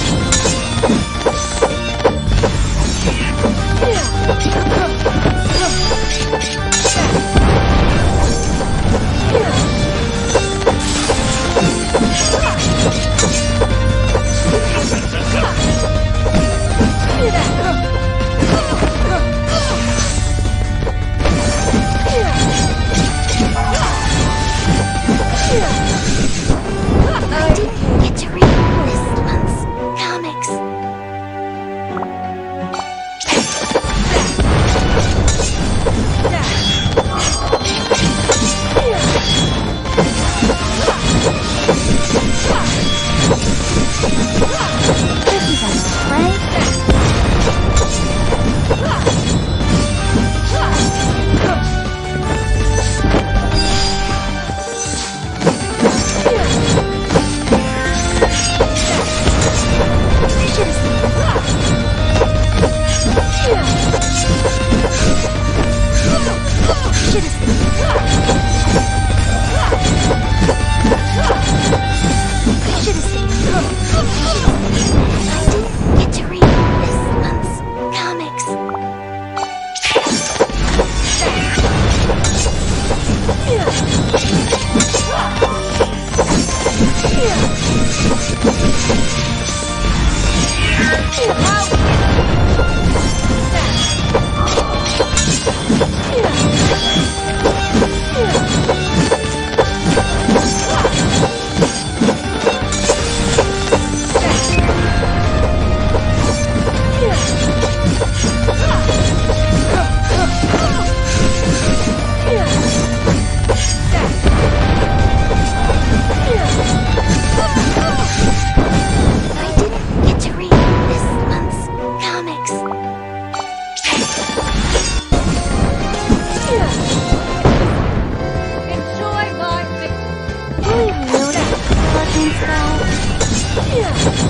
Come on. How Yeah.